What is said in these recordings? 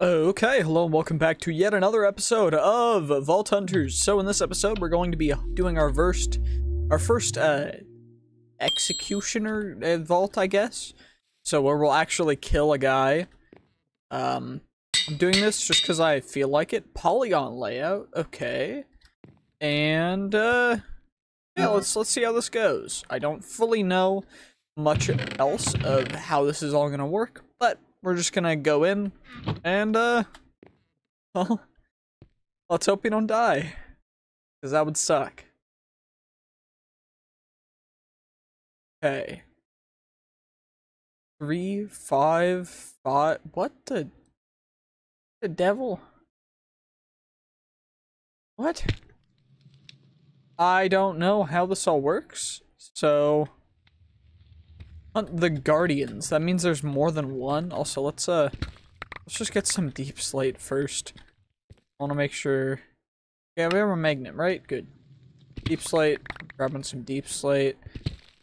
Okay, hello and welcome back to yet another episode of Vault Hunters. So in this episode, we're going to be doing our first, our first uh, executioner vault, I guess. So where we'll actually kill a guy. Um, I'm doing this just because I feel like it. Polygon layout, okay. And uh, yeah, let's let's see how this goes. I don't fully know much else of how this is all gonna work, but we're just gonna go in and uh well let's hope we don't die because that would suck. Okay. Three five five what the the devil? What? I don't know how this all works so Hunt the Guardians. That means there's more than one. Also, let's uh, let's just get some deep slate first. I want to make sure. Yeah, we have a magnet, right? Good. Deep slate. Grabbing some deep slate.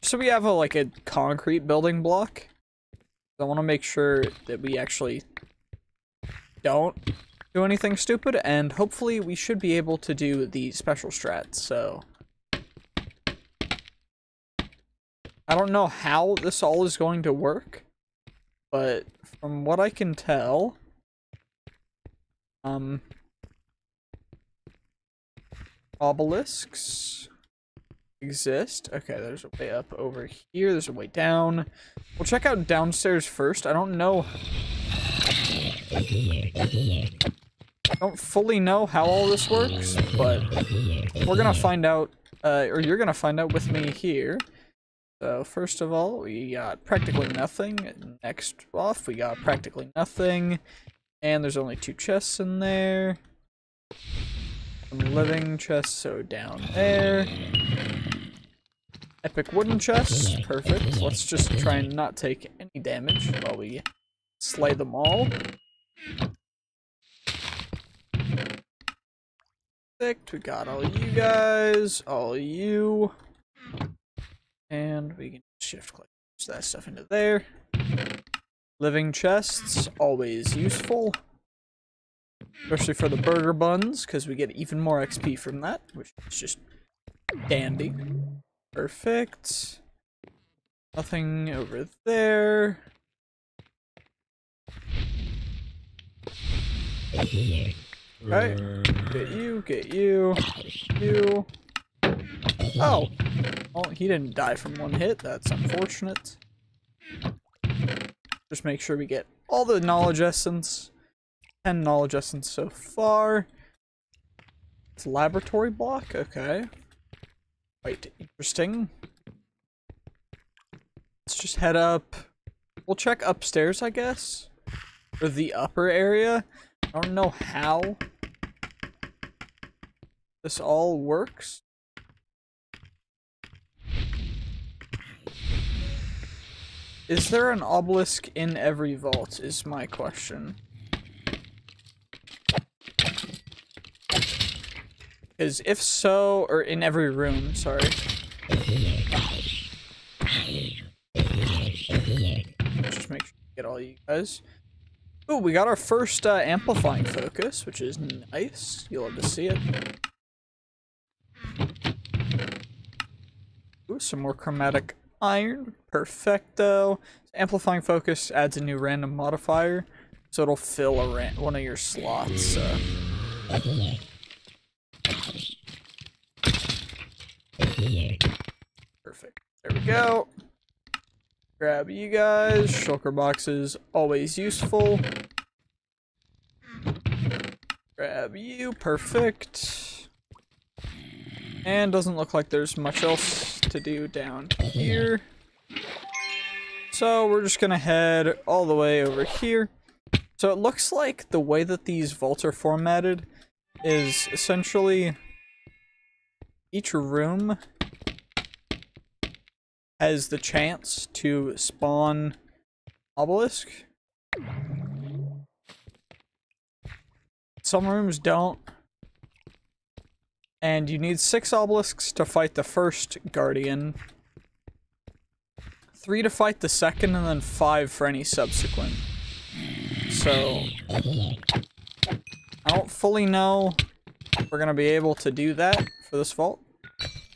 So we have a like a concrete building block. I want to make sure that we actually don't do anything stupid, and hopefully we should be able to do the special strats. So. I don't know how this all is going to work, but from what I can tell, um, obelisks exist. Okay, there's a way up over here. There's a way down. We'll check out downstairs first. I don't know. I don't fully know how all this works, but we're gonna find out, uh, or you're gonna find out with me here. So first of all, we got practically nothing. Next off, we got practically nothing. And there's only two chests in there. Some living chests, so down there. Epic wooden chests, perfect. Let's just try and not take any damage while we slay them all. Perfect, we got all you guys, all you. And we can shift click that stuff into there. Living chests, always useful. Especially for the burger buns, because we get even more XP from that, which is just dandy. Perfect. Nothing over there. Right. Get you, get you, you. Oh! Well, he didn't die from one hit. That's unfortunate. Just make sure we get all the knowledge essence. 10 knowledge essence so far. It's laboratory block? Okay. Quite interesting. Let's just head up. We'll check upstairs, I guess. Or the upper area. I don't know how this all works. Is there an obelisk in every vault is my question. Because if so, or in every room, sorry. Just make sure we get all you guys. Oh, we got our first uh, amplifying focus, which is nice. You'll love to see it. Ooh, some more chromatic iron. Perfecto. Amplifying focus adds a new random modifier, so it'll fill a one of your slots. Uh. Perfect. There we go. Grab you guys. Shulker boxes, always useful. Grab you. Perfect. And doesn't look like there's much else to do down here. So we're just gonna head all the way over here. So it looks like the way that these vaults are formatted is essentially each room has the chance to spawn obelisk. Some rooms don't. And you need six obelisks to fight the first guardian three to fight the second, and then five for any subsequent. so I don't fully know if we're gonna be able to do that for this vault.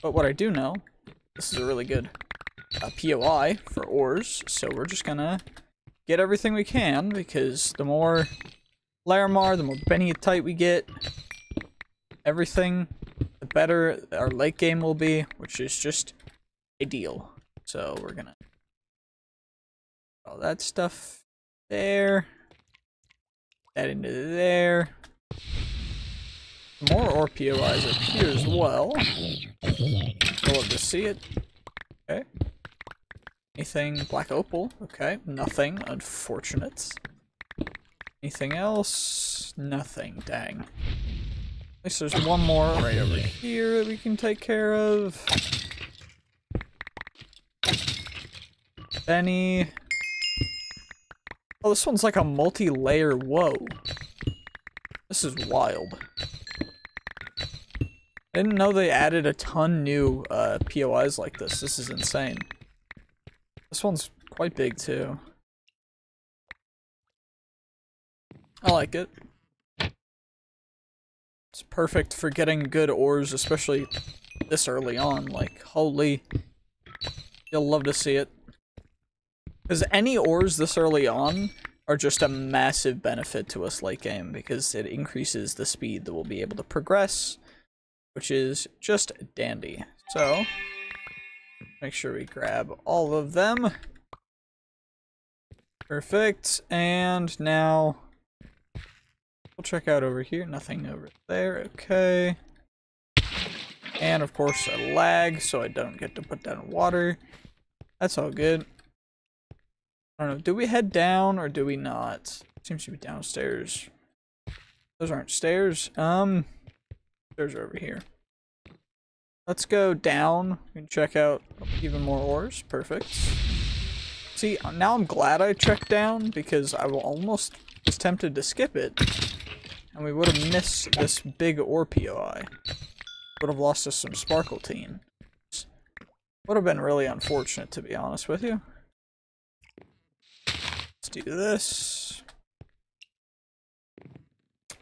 But what I do know, this is a really good uh, POI for ores, so we're just gonna get everything we can, because the more Larimar, the more Bennyite we get, everything, better our late game will be, which is just ideal. So we're gonna all that stuff there, that into there. More ore POIs up here as well. I love to see it. Okay. Anything? Black opal. Okay. Nothing. Unfortunate. Anything else? Nothing. Dang. At least there's one more right over here that we can take care of. Benny. Oh, this one's like a multi-layer. Whoa. This is wild. I didn't know they added a ton new uh, POIs like this. This is insane. This one's quite big too. I like it. It's perfect for getting good ores, especially this early on. Like, holy. You'll love to see it. Because any ores this early on are just a massive benefit to us late game because it increases the speed that we'll be able to progress which is just dandy. So, make sure we grab all of them. Perfect. And now, we'll check out over here. Nothing over there. Okay. And of course, a lag, so I don't get to put down water. That's all good. I don't know. Do we head down or do we not? Seems to be downstairs. Those aren't stairs. Um, Stairs are over here. Let's go down and check out even more ores. Perfect. See, now I'm glad I checked down because I will almost was tempted to skip it. And we would have missed this big ore POI. Would have lost us some Sparkletine. Would have been really unfortunate to be honest with you. Let's do this.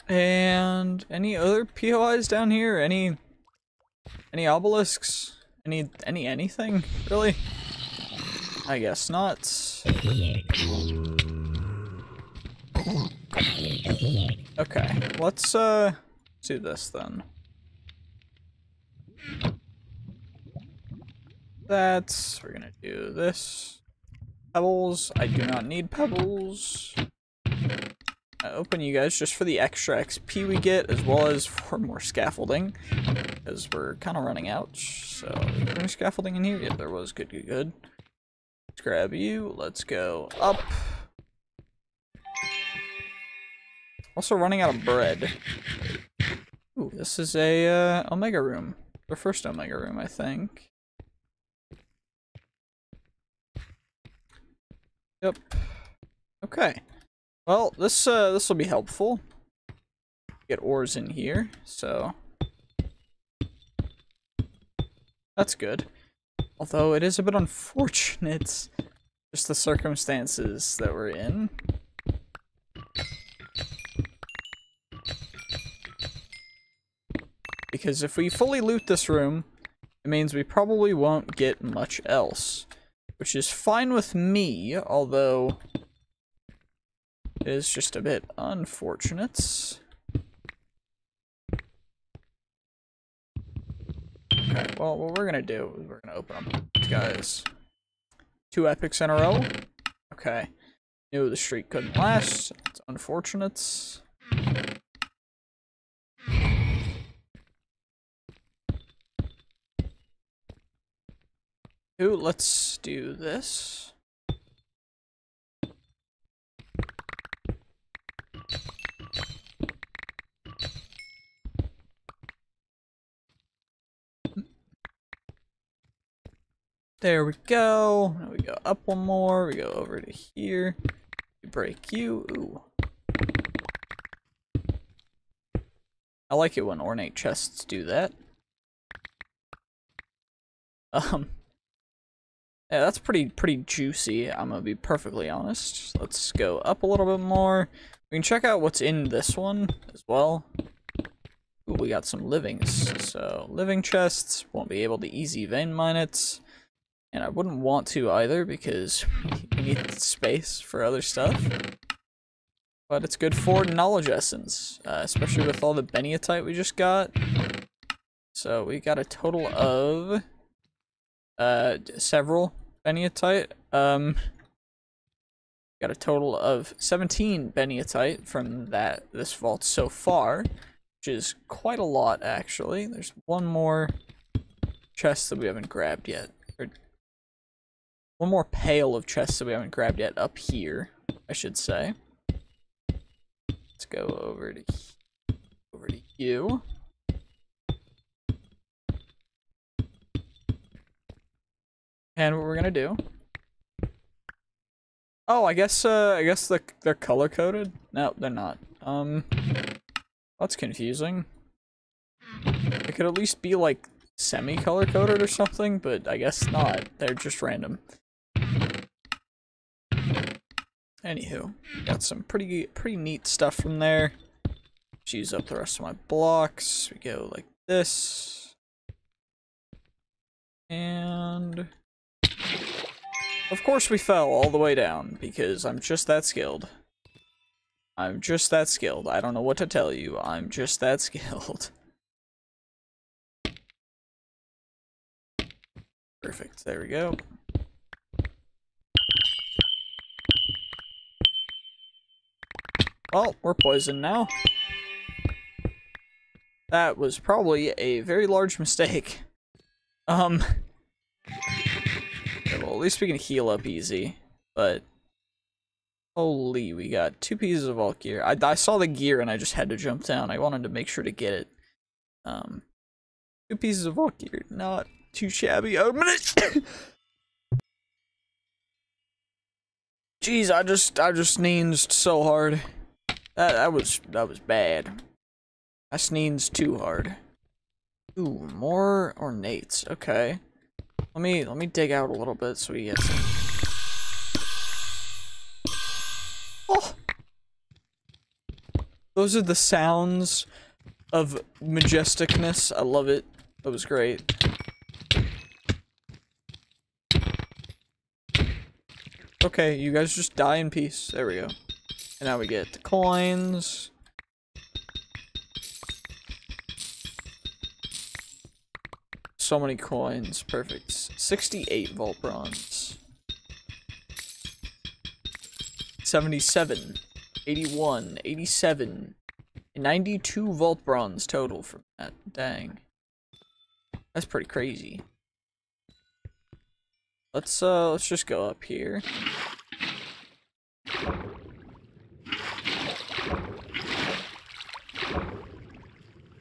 And any other POIs down here? Any any obelisks? Any any anything really? I guess not. Okay, let's uh do this then. That's we're gonna do this. Pebbles. I do not need pebbles. I open you guys just for the extra XP we get, as well as for more scaffolding, because we're kind of running out. So, scaffolding in here? Yeah, there was. Good, good, good. Let's grab you. Let's go up. Also running out of bread. Ooh, this is a uh, Omega room. The first Omega room, I think. Yep. Okay. Well, this uh, this will be helpful. Get ores in here, so that's good. Although it is a bit unfortunate, just the circumstances that we're in. Because if we fully loot this room, it means we probably won't get much else. Which is fine with me, although it is just a bit unfortunate. Okay, well, what we're gonna do is we're gonna open up these guys. Two epics in a row. Okay. Knew the streak couldn't last. It's unfortunate. Ooh, let's do this. There we go. Now we go up one more. We go over to here. We break you. Ooh. I like it when ornate chests do that. Um. Yeah, that's pretty pretty juicy. I'm gonna be perfectly honest. Let's go up a little bit more. We can check out what's in this one as well. Ooh, we got some livings. So, living chests, won't be able to easy vein mine it. And I wouldn't want to either because we need space for other stuff. But it's good for knowledge essence, uh, especially with all the Benitoite we just got. So we got a total of uh, several Benitoite. Um, got a total of 17 Benitoite from that this vault so far, which is quite a lot actually. There's one more chest that we haven't grabbed yet. Or one more pail of chests that we haven't grabbed yet up here, I should say. Let's go over to over to you. And what we're gonna do? Oh, I guess uh, I guess the, they're color coded. No, they're not. Um, that's confusing. It could at least be like semi color coded or something, but I guess not. They're just random. Anywho, got some pretty pretty neat stuff from there. Use up the rest of my blocks. We go like this. And of course we fell all the way down because I'm just that skilled. I'm just that skilled. I don't know what to tell you. I'm just that skilled. Perfect. There we go. Well, we're poisoned now. That was probably a very large mistake. Um, at least we can heal up easy, but holy, we got two pieces of vault gear. I, I saw the gear and I just had to jump down. I wanted to make sure to get it. Um, two pieces of vault gear, not too shabby. Oh, minute. Jeez, I just, I just sneezed so hard. That that was that was bad. I sneezed too hard. Ooh, more ornates. Okay. Let me let me dig out a little bit so we get some. Oh. Those are the sounds of majesticness. I love it. That was great. Okay, you guys just die in peace. There we go. And now we get the coins. So many coins. Perfect. 68 vault bronze. 77. 81. 87. 92 vault bronze total from that. Dang. That's pretty crazy. Let's uh let's just go up here.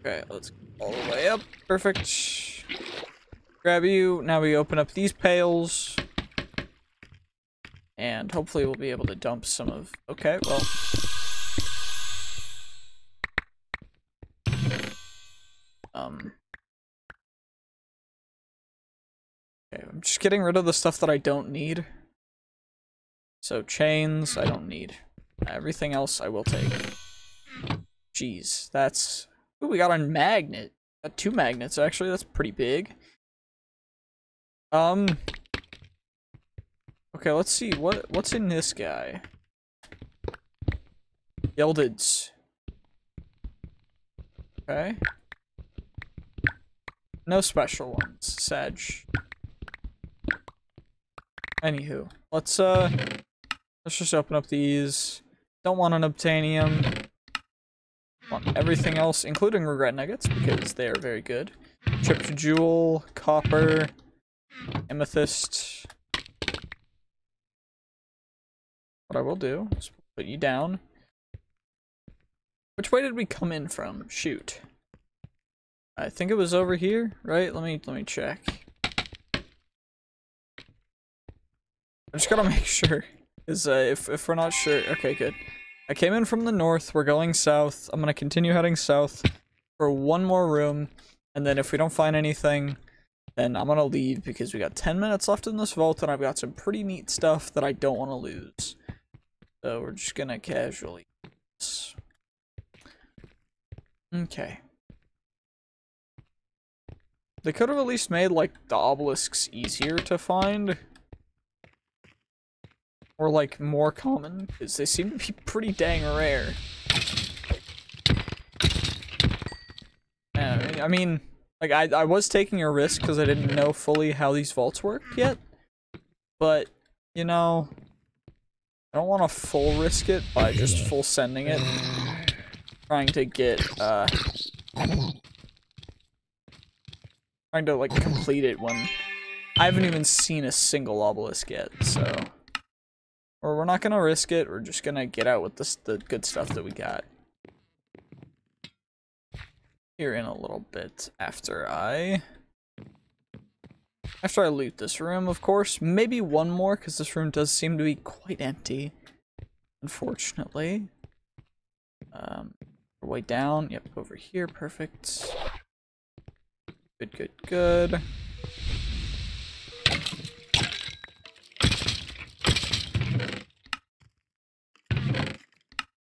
Okay, let's all the way up. Perfect. Grab you. Now we open up these pails. And hopefully we'll be able to dump some of... Okay, well... Um... Okay, I'm just getting rid of the stuff that I don't need. So chains, I don't need. Everything else I will take. Jeez, that's Ooh, we got a magnet. Got two magnets, actually. That's pretty big. Um. Okay, let's see. What What's in this guy? Gildeds. Okay. No special ones. Sag. Anywho. Let's, uh... Let's just open up these. Don't want an obtainium want everything else, including regret nuggets, because they are very good. Chipped jewel, copper, amethyst. What I will do is put you down. Which way did we come in from? Shoot. I think it was over here, right? Let me let me check. I just gotta make sure. Is uh, if if we're not sure, okay, good. I came in from the north. We're going south. I'm to continue heading south for one more room. And then if we don't find anything, then I'm going to leave because we got 10 minutes left in this vault and I've got some pretty neat stuff that I don't want to lose. So we're just going to casually. Okay. They could have at least made, like, the obelisks easier to find. Or, like, more common, because they seem to be pretty dang rare. Yeah, I mean, like, I, I was taking a risk because I didn't know fully how these vaults work yet. But, you know, I don't want to full risk it by just full sending it. Trying to get, uh... Trying to, like, complete it when... I haven't even seen a single obelisk yet, so... Or we're not gonna risk it, we're just gonna get out with this, the good stuff that we got. Here in a little bit after I... After I loot this room, of course. Maybe one more, because this room does seem to be quite empty. Unfortunately. Um, way down. Yep, over here. Perfect. Good, good, good.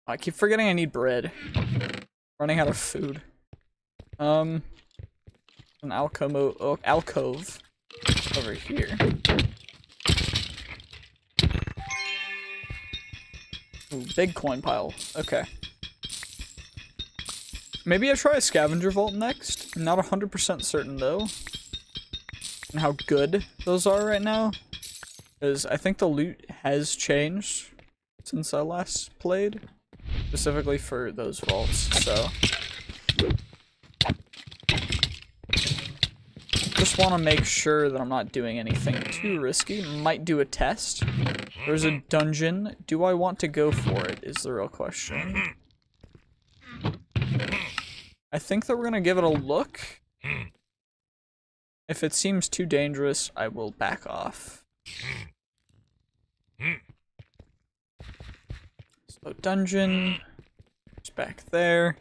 I keep forgetting I need bread. Running out of food. Um, an alcove, oh, alcove over here. Ooh, big coin pile. Okay. Maybe I try a scavenger vault next. I'm not 100% certain though. And how good those are right now. Because I think the loot has changed since I last played. Specifically for those vaults, so. Just want to make sure that I'm not doing anything too risky. Might do a test. There's a dungeon. Do I want to go for it is the real question. I think that we're going to give it a look. If it seems too dangerous, I will back off. So dungeon. It's back there.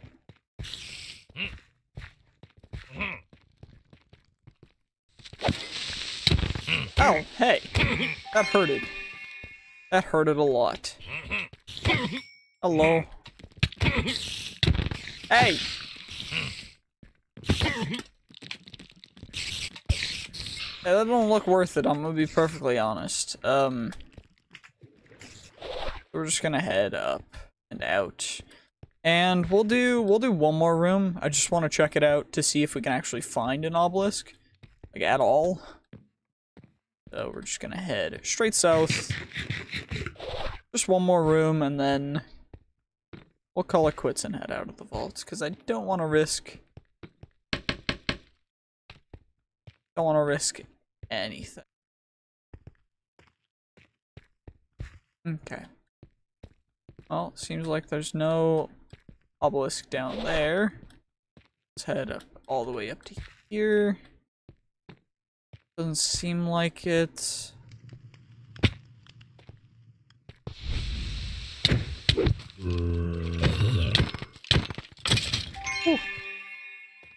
Oh, hey. That hurted. That hurted a lot. Hello. Hey! Yeah, that don't look worth it, I'm gonna be perfectly honest. Um, we're just gonna head up and out. And we'll do we'll do one more room. I just want to check it out to see if we can actually find an obelisk. Like at all. So we're just gonna head straight south. Just one more room and then we'll call it quits and head out of the vaults because I don't want to risk don't want to risk anything. Okay. Well, seems like there's no obelisk down there. Let's head up all the way up to here. Doesn't seem like it.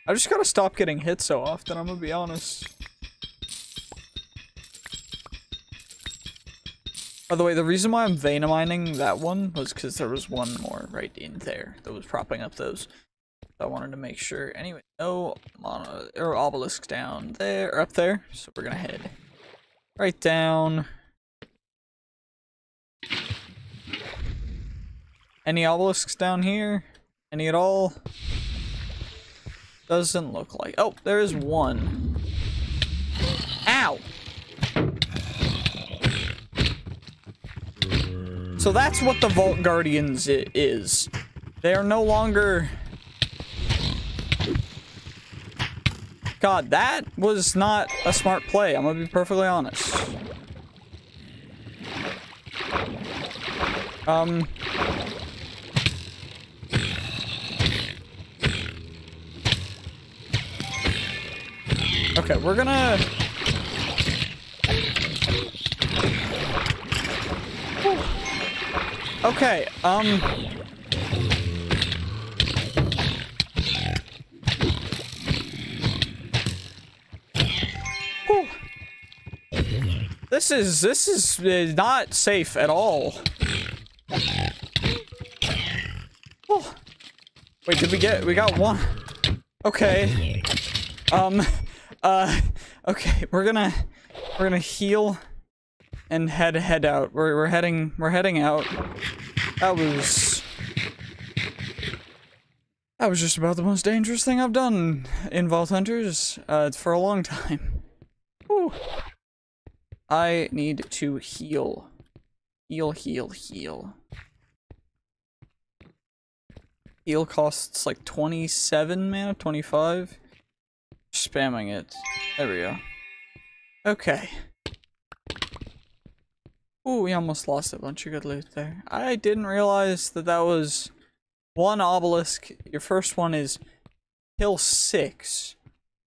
I just gotta stop getting hit so often, I'm gonna be honest. By the way, the reason why I'm vein mining that one was because there was one more right in there that was propping up those. I wanted to make sure. Anyway, no mono or obelisk down there or up there. So we're gonna head right down. Any obelisks down here? Any at all? Doesn't look like. Oh, there is one. Ow! So that's what the Vault Guardians is. They are no longer... God, that was not a smart play. I'm gonna be perfectly honest. Um... Okay, we're gonna... Okay, um... This is, this is not safe at all. Wait, did we get- we got one? Okay. Um, uh, okay, we're gonna- we're gonna heal and head head out. We're, we're heading- we're heading out. That was... That was just about the most dangerous thing I've done in Vault Hunters, uh, for a long time. Whew. I need to heal. Heal, heal, heal. Heal costs like 27 mana, 25. Spamming it. There we go. Okay. Ooh, we almost lost a bunch of good loot there. I didn't realize that that was one obelisk. Your first one is kill six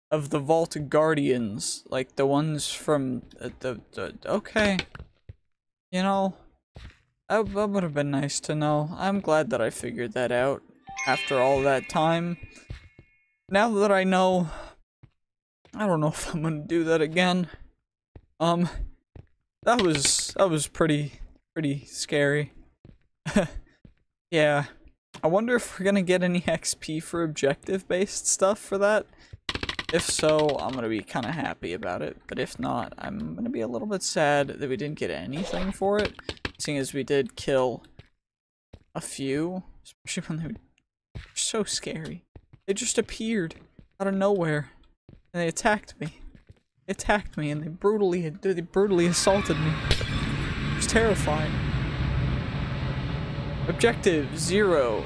of the Vault Guardians, like the ones from the, the, the okay. You know, that, that would have been nice to know. I'm glad that I figured that out after all that time. Now that I know, I don't know if I'm gonna do that again. Um, that was, that was pretty, pretty scary. yeah. I wonder if we're gonna get any XP for objective-based stuff for that. If so, I'm gonna be kind of happy about it, but if not, I'm gonna be a little bit sad that we didn't get anything for it, seeing as we did kill a few, especially when they were so scary. They just appeared out of nowhere, and they attacked me. They attacked me, and they brutally, they brutally assaulted me. It was terrifying. Objective, zero.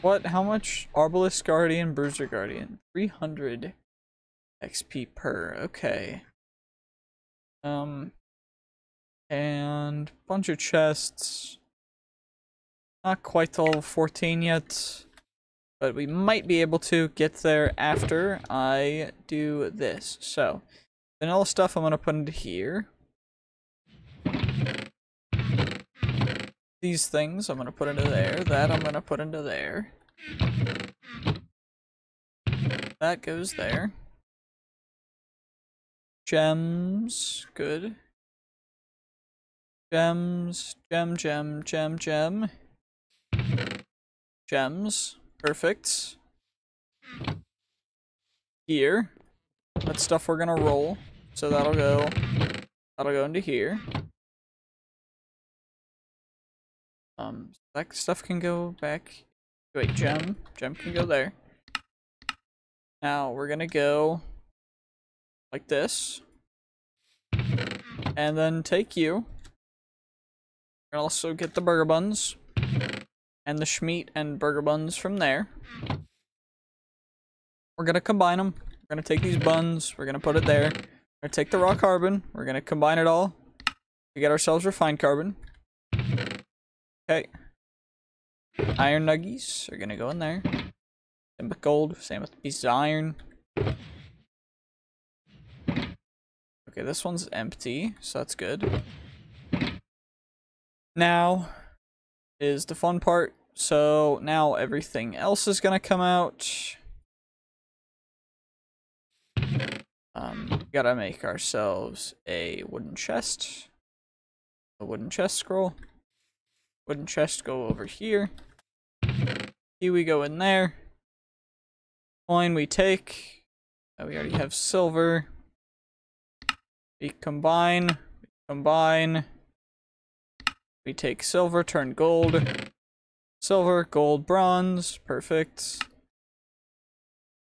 What? How much? Arbalest Guardian, Bruiser Guardian. 300 XP per. Okay. Um. And bunch of chests. Not quite to level 14 yet. But we might be able to get there after I do this. So, vanilla stuff I'm going to put into here. These things I'm going to put into there. That I'm going to put into there. That goes there. Gems. Good. Gems. Gem, gem, gem, gem. Gems. Perfect. Here. That's stuff we're gonna roll. So that'll go that'll go into here. Um that stuff can go back wait, gem. Gem can go there. Now we're gonna go like this. And then take you. And also get the burger buns and the Schmeat and burger buns from there. We're gonna combine them. We're gonna take these buns, we're gonna put it there. We're gonna take the raw carbon, we're gonna combine it all. We get ourselves refined carbon. Okay. Iron nuggies are gonna go in there. Same with gold, same with pieces of iron. Okay, this one's empty, so that's good. Now is the fun part. So now everything else is gonna come out. Um, gotta make ourselves a wooden chest. A wooden chest scroll. Wooden chest go over here. Here we go in there. Coin we take. Oh, we already have silver. We combine. We combine. We take silver, turn gold. Silver, gold, bronze. Perfect.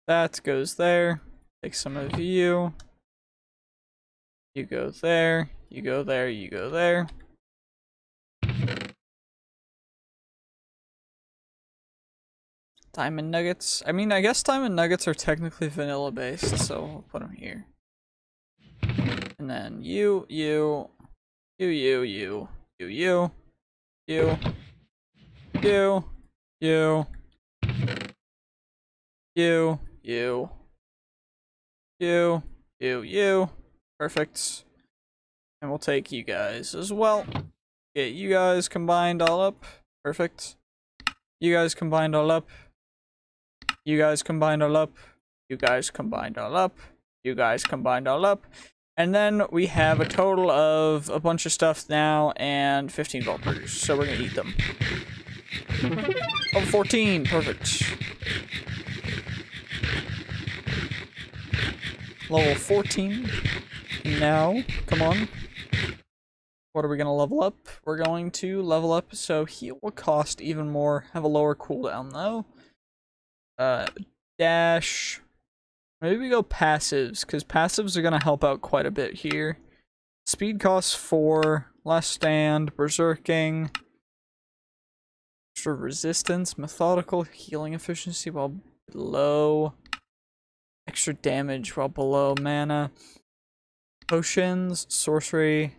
That goes there. Take some of you. You go there. You go there. You go there. Diamond nuggets. I mean, I guess diamond nuggets are technically vanilla based, so we'll put them here. And then you, you, you, you, you, you, you, you, you, you, you, you, you, you, you. Perfect. And we'll take you guys as well. Get you guys combined all up. Perfect. You guys combined all up. You guys combined all up. You guys combined all up. You guys combined all up. And then we have a total of a bunch of stuff now and 15 vault burgers. So we're going to eat them. Level 14, perfect. Level 14. Now, come on. What are we going to level up? We're going to level up so heal will cost even more. Have a lower cooldown though. Uh, dash. Maybe we go passives, because passives are going to help out quite a bit here. Speed costs 4, last stand, berserking, extra resistance, methodical healing efficiency while below, extra damage while below mana, potions, sorcery,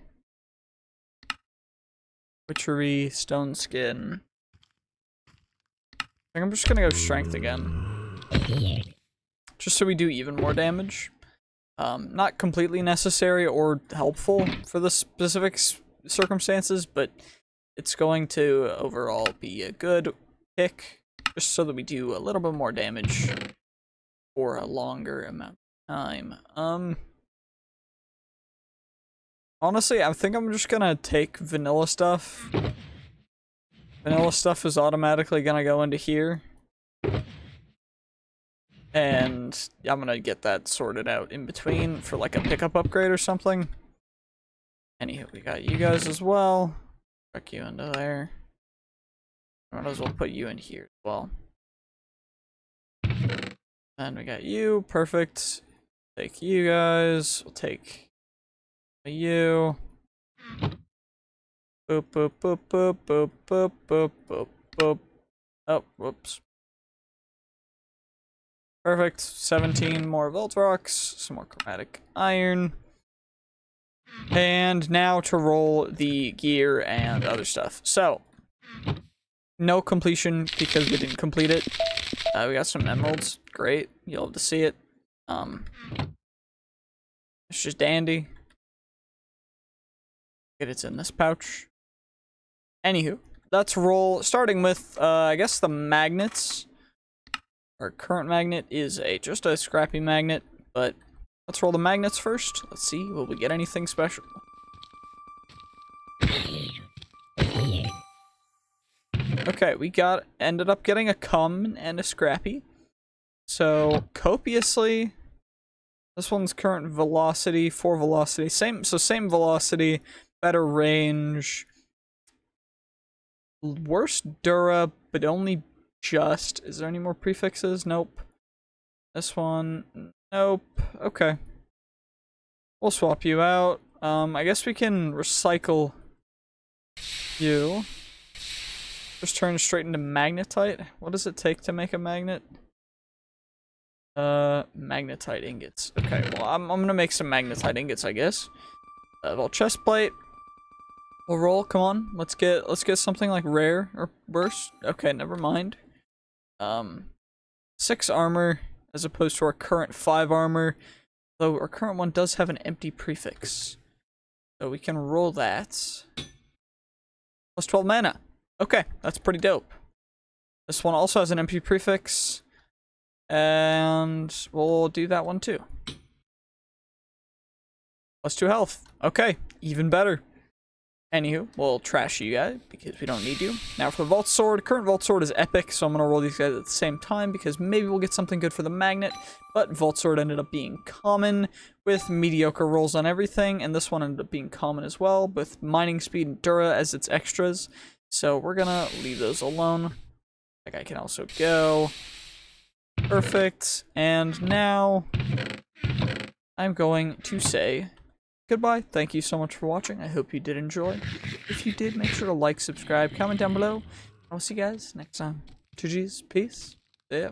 witchery, stone skin. I I'm just gonna go strength again. Just so we do even more damage. Um, not completely necessary or helpful for the specific circumstances, but it's going to overall be a good pick, just so that we do a little bit more damage for a longer amount of time. Um, honestly, I think I'm just gonna take vanilla stuff. Vanilla stuff is automatically gonna go into here. And I'm gonna get that sorted out in between for like a pickup upgrade or something. Anywho, we got you guys as well. Chuck you into there. Might as well put you in here as well. And we got you, perfect. Take you guys. We'll take you. Boop boop boop boop boop boop boop boop boop. Oh, whoops. Perfect. 17 more Vault Rocks, some more chromatic iron. And now to roll the gear and other stuff. So, no completion because we didn't complete it. Uh, we got some emeralds. Great. You'll have to see it. Um, it's just dandy. Get It's in this pouch. Anywho, let's roll, starting with, uh, I guess the magnets. Our current magnet is a just a scrappy magnet, but let's roll the magnets first. Let's see, will we get anything special? Okay, we got ended up getting a cum and a scrappy. So copiously, this one's current velocity, four velocity, same so same velocity, better range, worse dura, but only just. Is there any more prefixes? Nope. This one, nope. Okay. We'll swap you out. Um, I guess we can recycle you. Just turn straight into magnetite. What does it take to make a magnet? Uh, magnetite ingots. Okay, well, I'm, I'm gonna make some magnetite ingots, I guess. Uh, well, chest plate. We'll roll, come on. Let's get, let's get something like rare or worse. Okay, never mind. Um, six armor as opposed to our current five armor. Though our current one does have an empty prefix. So we can roll that. Plus 12 mana. Okay, that's pretty dope. This one also has an empty prefix. And we'll do that one too. Plus 2 health. Okay, even better. Anywho, we'll trash you guys because we don't need you. Now for the Vault Sword, current Vault Sword is epic, so I'm going to roll these guys at the same time because maybe we'll get something good for the magnet, but Vault Sword ended up being common with mediocre rolls on everything, and this one ended up being common as well with mining speed and Dura as its extras. So we're going to leave those alone. That guy can also go. Perfect. And now I'm going to say Goodbye. Thank you so much for watching. I hope you did enjoy. If you did, make sure to like, subscribe, comment down below. I'll see you guys next time. 2Gs. Peace. Yeah.